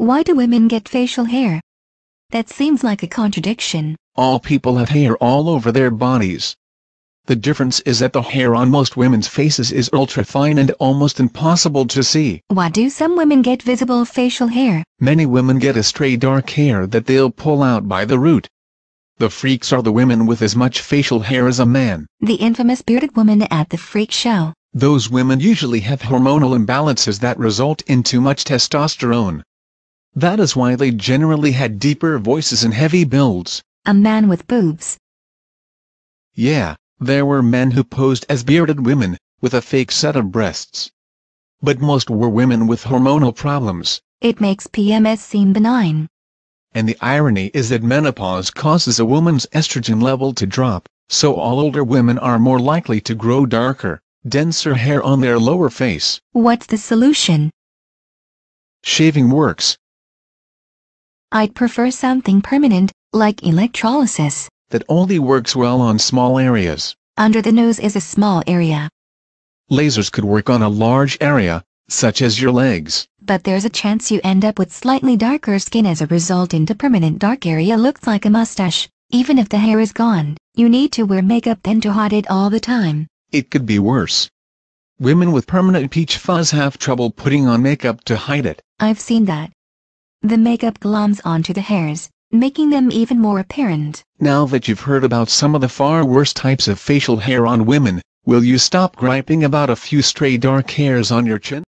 Why do women get facial hair? That seems like a contradiction. All people have hair all over their bodies. The difference is that the hair on most women's faces is ultra-fine and almost impossible to see. Why do some women get visible facial hair? Many women get a stray dark hair that they'll pull out by the root. The freaks are the women with as much facial hair as a man. The infamous bearded woman at the freak show. Those women usually have hormonal imbalances that result in too much testosterone. That is why they generally had deeper voices and heavy builds. A man with boobs. Yeah, there were men who posed as bearded women, with a fake set of breasts. But most were women with hormonal problems. It makes PMS seem benign. And the irony is that menopause causes a woman's estrogen level to drop, so all older women are more likely to grow darker, denser hair on their lower face. What's the solution? Shaving works. I'd prefer something permanent, like electrolysis. That only works well on small areas. Under the nose is a small area. Lasers could work on a large area, such as your legs. But there's a chance you end up with slightly darker skin as a result into permanent dark area looks like a mustache. Even if the hair is gone, you need to wear makeup then to hide it all the time. It could be worse. Women with permanent peach fuzz have trouble putting on makeup to hide it. I've seen that. The makeup gloms onto the hairs, making them even more apparent. Now that you've heard about some of the far worse types of facial hair on women, will you stop griping about a few stray dark hairs on your chin?